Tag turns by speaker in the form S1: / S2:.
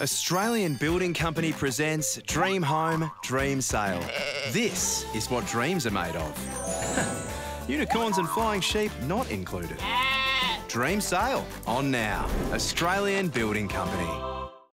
S1: Australian Building Company presents Dream Home, Dream Sale. This is what dreams are made of. Unicorns and flying sheep not included. Dream Sale on now. Australian Building Company.